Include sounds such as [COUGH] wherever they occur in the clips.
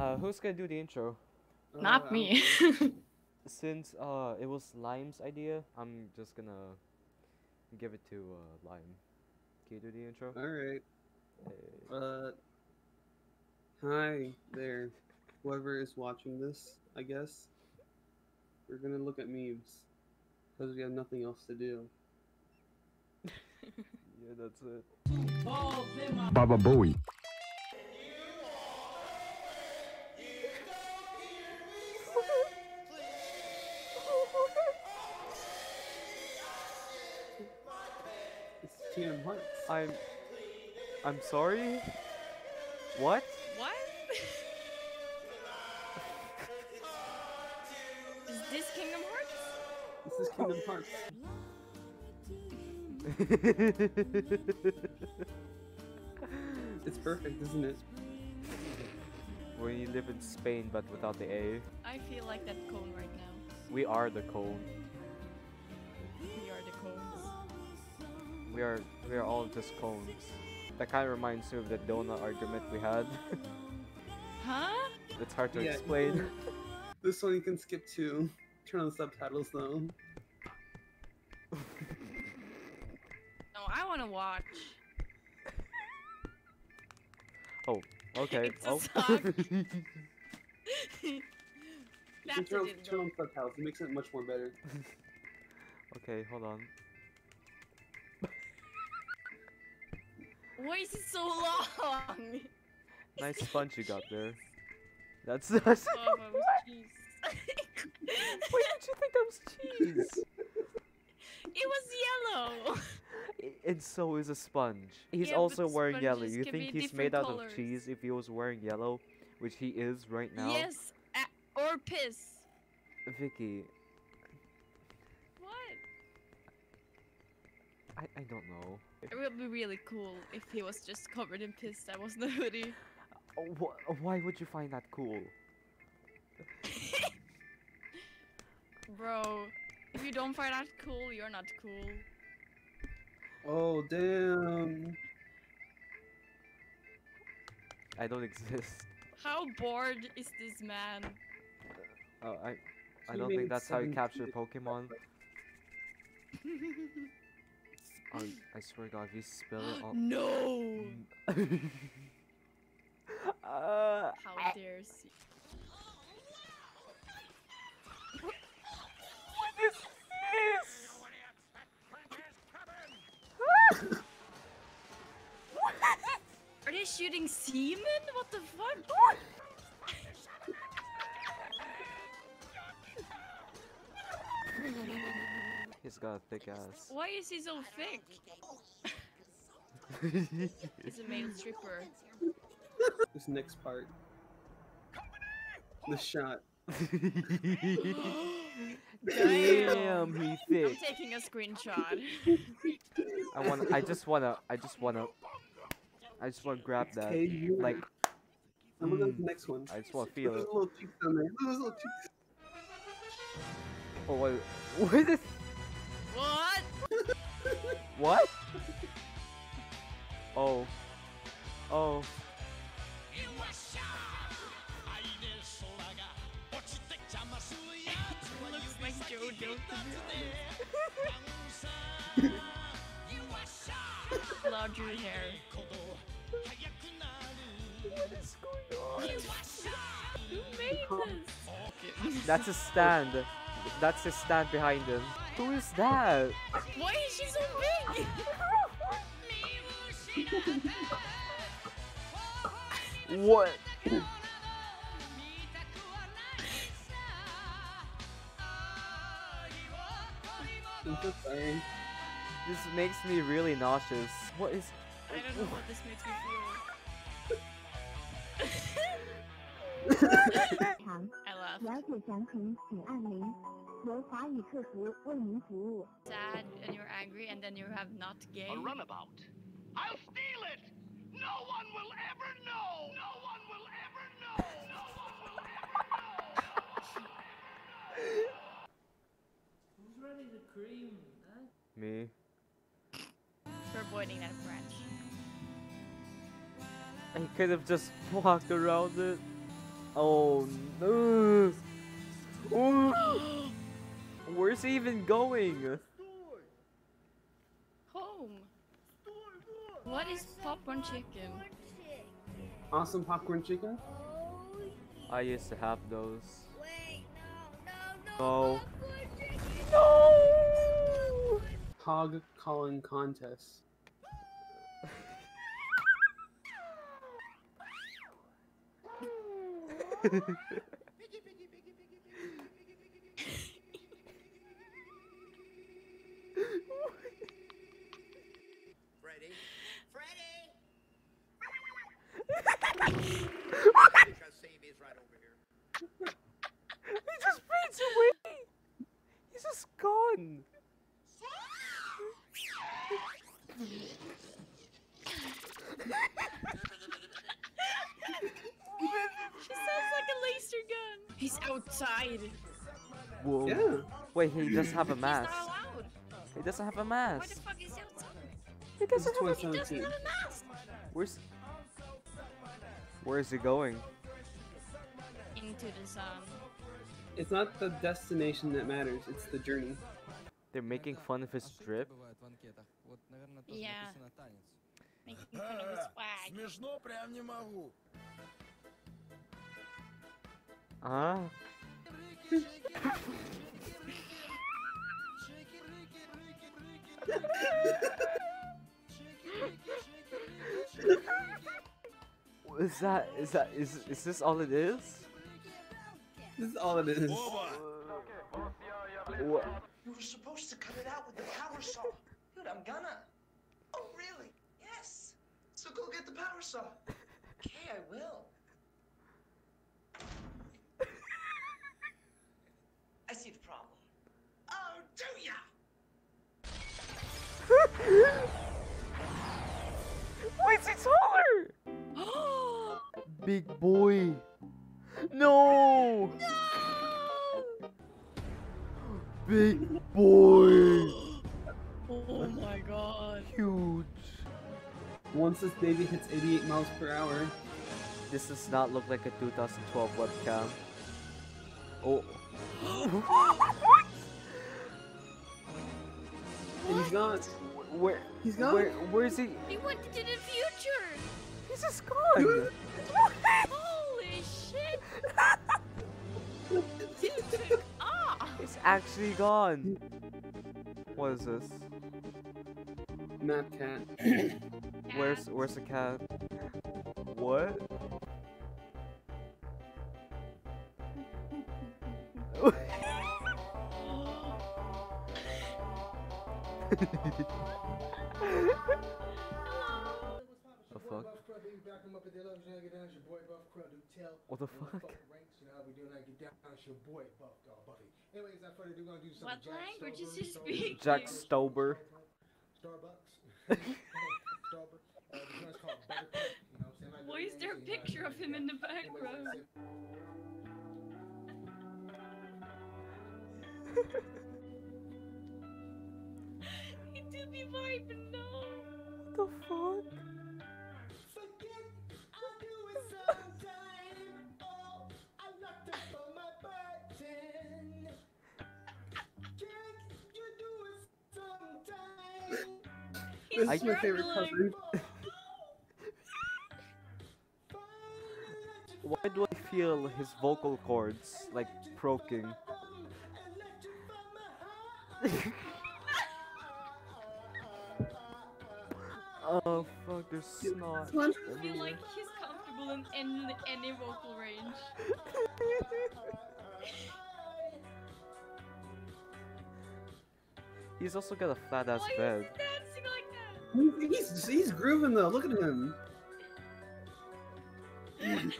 Uh, who's gonna do the intro? Not Uh, me. [LAUGHS] Since uh it was Lime's idea, I'm just gonna give it to uh, Lime. Can you do the intro? Alright. Hey. Uh, hi there. Whoever is watching this, I guess. We're gonna look at memes. Because we have nothing else to do. [LAUGHS] Yeah, that's it. Baba Booey. It's Kingdom I'm. I'm sorry. What? what? [LAUGHS] Is this Kingdom Hearts? This is Kingdom Hearts. [LAUGHS] It's perfect, isn't it? when you live in Spain but without the A, I feel like that cone right now. we are the cone. We are we are all just cones. That kind of reminds me of the donut argument we had. [LAUGHS] Huh? it's hard to Yeah. explain. [LAUGHS] This one you can skip to. Turn on the subtitles though. [LAUGHS] No, I want to watch. Oh, okay. It's a oh. song. That's turn, on, turn on subtitles. It makes it much more better. okay, hold on. Why is it so long? [LAUGHS] Nice [LAUGHS] sponge you got there. That's [LAUGHS] that's. Oh, my cheese. Why did you think that was cheese? it was yellow. And so is a sponge. He's Yeah, also wearing yellow. You think he's made different out of cheese if he was wearing yellow, which he is right now? Yes, a- or piss. Viki, What? I, I don't know. It would be really cool if he was just covered in piss. That wasn't a hoodie. Oh, wh- why would you find that cool? [LAUGHS] Bro, if you don't find that cool, you're not cool. Oh damn! I don't exist. How bored is this man? Oh, I I don't think that's how you capture [LAUGHS] Pokemon. [LAUGHS] Oh, I swear to God, if you spill it all. no! [LAUGHS] uh, How dare she? What, what is this? Are they shooting semen? What the fuck? [LAUGHS] he's got a thick ass. Why is he so thick? [LAUGHS] He's a male stripper. This next part. The shot. Damn, he I'm thick. taking a screenshot. [LAUGHS] I want. I just wanna. I just wanna. I just wanna grab that. Hey, you. Like, And look at mm, the next one. I just wanna feel it. those little cheeks down there. Look at those little cheeks. Oh, what? [LAUGHS] What is? what? [LAUGHS] What? Oh. Oh. Looks like JoJo to me. Larger hair. Who made this? That's a stand. That's a stand behind him. Who is that? Why is she so big? What? I'm so sorry. This makes me really nauseous. What is? I don't know what this makes me feel. [LAUGHS] 长 I laugh. 了解详情请按零，由华语客服为您服务。 Sad and you're angry and then you have not gay. A runabout. I'll steal it! No one will ever know! No one will ever know! No one will ever know! Who's ready to cream? Huh? Me. For avoiding that branch. I could have just [LAUGHS] walked around it. Oh no! Oh. [GASPS] Where's he even going? Home. What is popcorn chicken? Awesome popcorn chicken. I used to have those. Wait, no, no, no. No. No! Hog calling contest. Freddy? [LAUGHS] Freddy! [LAUGHS] he just fades! He's just gone! [LAUGHS] She sounds like a laser gun. He's outside. Whoa. Yeah. Wait, he doesn't have a He's mask. not allowed. He doesn't have a Why the mask. fuck is he outside? He doesn't have a He doesn't have a mask. Where's Where is he going? Into the sun. It's not the destination that matters, it's the journey. They're making fun of his drip. Yeah. Making fun of his [LAUGHS] swag. Ah. [LAUGHS] is that is that is is this all it is? This is all it is. What? You were supposed to cut it out with the power saw. Dude, I'm gonna. Oh, really? Yes. So go get the power saw. Okay, I will. Big boy. No. Big boy. Oh my god. Huge. Once this baby hits 88 miles per hour, This does not look like a 2012 webcam. Oh. and he's gone. Where? He's gone. Where? Where is he? He went into the future. He's just gone. [LAUGHS] Holy shit. [LAUGHS] He took off. He's actually gone. What is this? Map cat. Where's Where's the cat? What? [LAUGHS] [LAUGHS] [LAUGHS] What the fuck? What language is he speaking? Jack Stauber. Starbucks. Why is there a picture of him in the background? he did me vibing now. What the fuck? He's This is my favorite struggling. cover. [LAUGHS] Why do I feel his vocal cords like croaking? [LAUGHS] oh fuck, there's snot. One. I feel like he's comfortable in any, any vocal range. [LAUGHS] He's also got a flat ass Why bed. He's, he's grooving though. Look at him. [LAUGHS] he just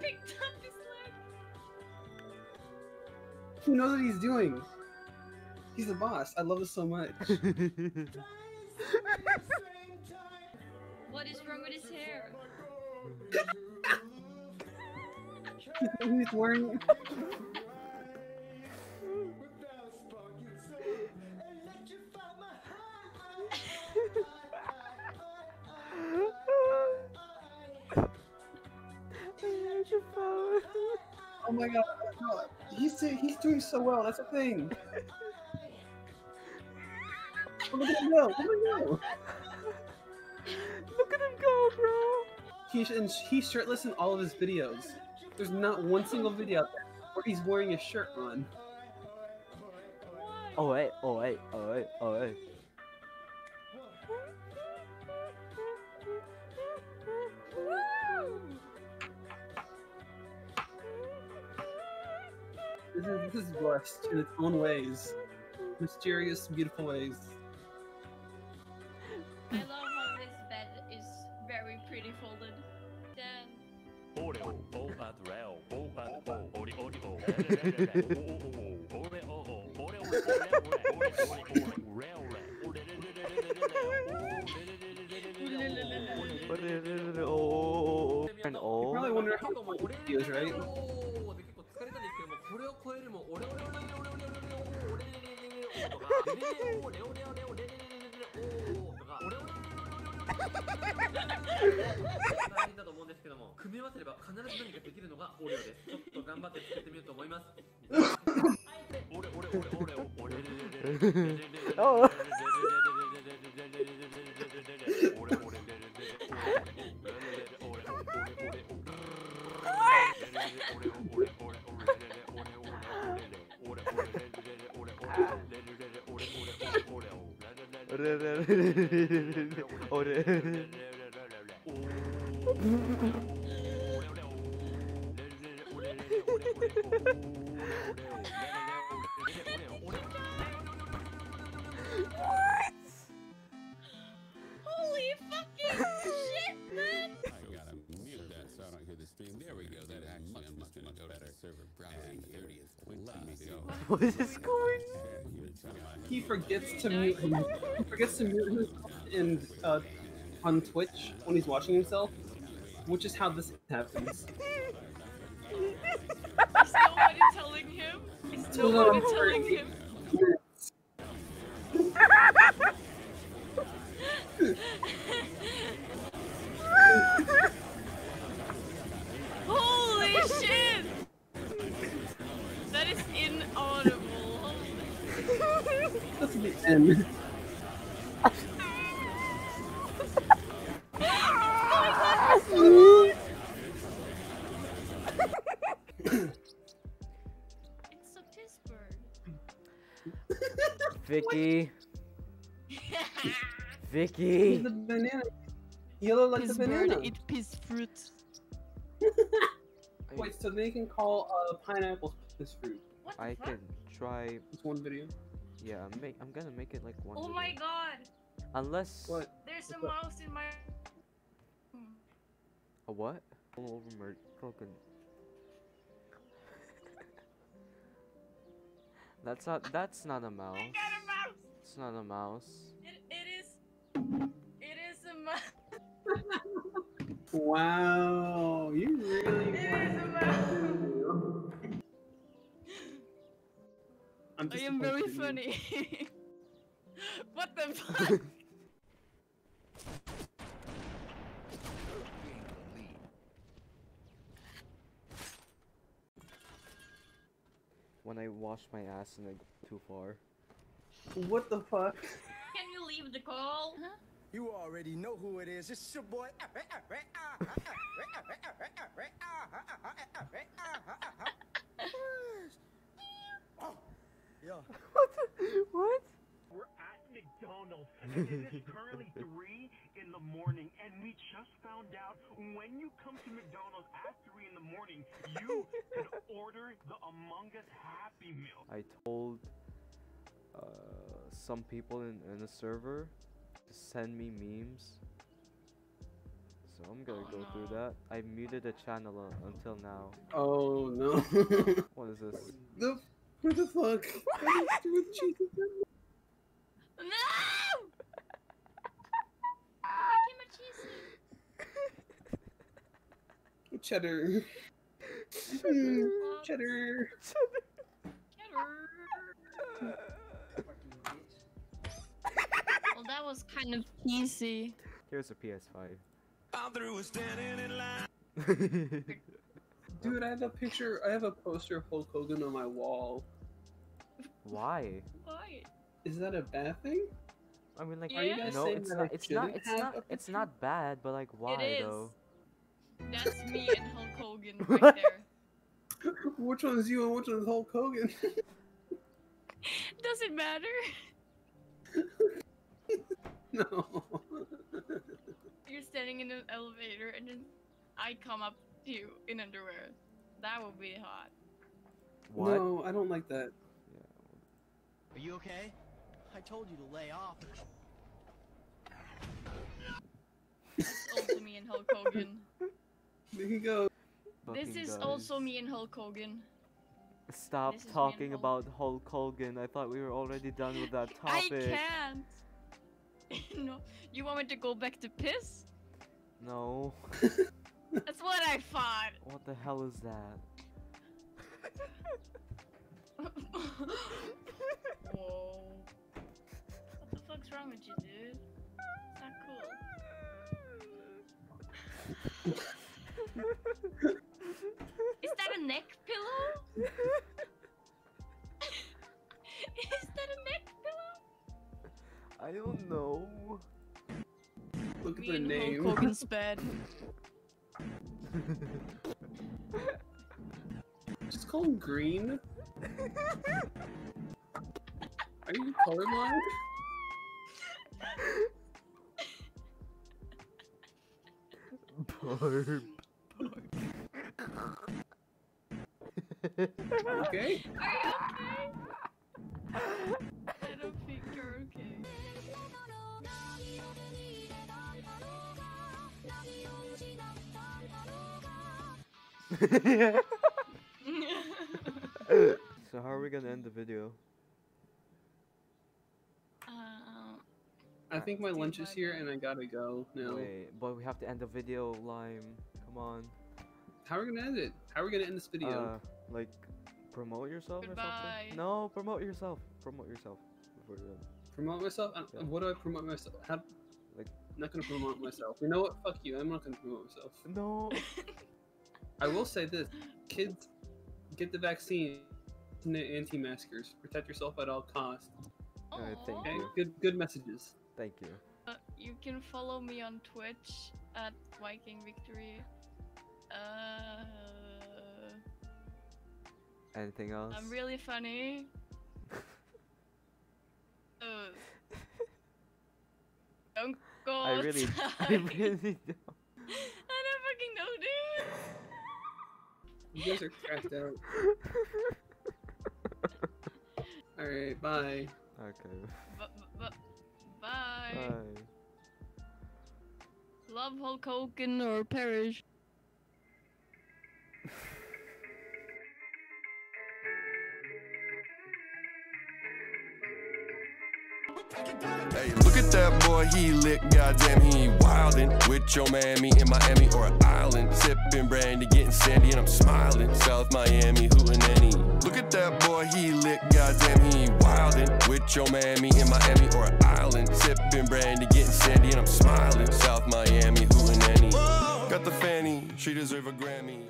picked up his leg. He knows what he's doing. He's the boss. I love this so much. [LAUGHS] What is wrong with his hair? [LAUGHS] he's wearing. Oh my god. no, He's do- he's doing so well. That's the thing. Oh, look at him go! Look at him go! Look at him go, bro. He's and he's shirtless in all of his videos. There's not one single video where he's wearing a shirt on. Oh wait, oh wait, oh wait, oh wait. This is, this is blessed in its own ways, mysterious, beautiful ways. I love how this bed is very pretty folded. Then. oh, oh, oh, oh. And oh. You probably wonder how old he is, right? 大変だと思うんですけども組み合わせれば必ず何かできるのがオレオですちょっと頑張って作ってみようと思います Ore Ore Ore Ore Ore Ore Oh. Holy fucking shit, man! I gotta mute that so I don't hear the stream. There we go. That actually I'm just gonna go to server browsing 30th. Let me go. What is this going? He forgets to mute him. He forgets to mute himself in uh, on Twitch when he's watching himself, which is how this happens. Is nobody telling him? Is Hold nobody on. telling him? [LAUGHS] Holy shit! That is inaudible. That's the end. It's. [LAUGHS] Viki, [LAUGHS] Viki. the banana. Yellow like the banana. eat piss fruit. Wait, so they can call uh, pineapple this fruit. What I fuck? can try. It's one video. Yeah, I'm make. I'm gonna make it like one. Oh my god! Unless What? There's a What's up? mouse in my. a what? All over my broken. [LAUGHS] That's not. That's not a mouse. I got a mouse! It's not a mouse. It, it is. It is a mouse. [LAUGHS] Wow, I'm I am very you. funny. [LAUGHS] what the [LAUGHS] fuck? When I wash my ass and I go too far. What the fuck? Can you leave the call? You already know who it is. It's your boy. [LAUGHS] Yeah. [LAUGHS] What? We're at McDonald's, it is currently [LAUGHS] 3 in the morning, and we just found out when you come to McDonald's at 3 in the morning, you can [LAUGHS] order the Among Us Happy Meal. I told uh, some people in, in the server to send me memes. So I'm gonna Oh, go through that. I muted the channel uh, until now. Oh no. What is this? the what the fuck? What is with cheese? No! Cheddar. [LAUGHS] Mm, cheddar. Well, that was kind of easy. Here's a PS5. I'm through with standing in line. [LAUGHS] Dude, I have a picture. I have a poster of Hulk Hogan on my wall. Why? Why? Is that a bad thing? I mean, like, Are you guys no, saying it's that I not. It's not. It's have not. a It's not bad, but like, why is. though? That's me and [LAUGHS] Hulk Hogan right there. which one's you and which one's Hulk Hogan? [LAUGHS] Does it matter? [LAUGHS] no. You're standing in an elevator and then I come up to you in underwear. That would be hot. What? No, I don't like that. Are you okay? I told you to lay off. Also me and Hulk Hogan. [LAUGHS] There you go. this is guys. also me and Hulk Hogan. Stop this is me and talking Hulk. about Hulk Hogan. I thought we were already done with that [LAUGHS] topic. I can't. [LAUGHS] no, you want me to go back to piss? No. That's what I thought. What the hell is that? Whoa. What the fuck's wrong with you, dude? It's not cool. Is that a neck pillow? Is that a neck pillow? I don't know. Look at the and name. Hulk Hogan's bed. Just call him Green. Are you colorblind? Barb. Okay. Are you okay? [LAUGHS] so how are we gonna end the video? um, I think my lunch is here and I gotta go now. Wait, but we have to end the video, Lime. Come on. How are we gonna end it? How are we gonna end this video? Uh, like, promote yourself or something? No, promote yourself. Promote yourself before you're promote myself? I- Yeah. What do I promote myself? How, Like- I'm not gonna promote myself. You know what? Fuck you. I'm not gonna promote myself. No. [LAUGHS] I will say this: kids, get the vaccine. Anti-maskers. Protect yourself at all costs. Alright, thank Okay. you. Good. Good messages. Thank you. Uh, you can follow me on Twitch at Viking Victory. Uh, Anything else? I'm really funny. uh, [LAUGHS] don't go I really, I really don't. [LAUGHS] I don't fucking know, dude. You guys are cracked out. [LAUGHS] All right. Bye. Okay. Bye. Bye. Love Hulk Hogan or perish. He lit, goddamn, he wildin' with your mammy in Miami or an island, Sippin' brandy, getting sandy, and I'm smiling. South Miami, hootin' any. Look at that boy, he lit, goddamn, he wildin' with your mammy in Miami or an island, Sippin' brandy, getting sandy, and I'm smiling. South Miami, hootin' any. Got the fanny, she deserve a Grammy.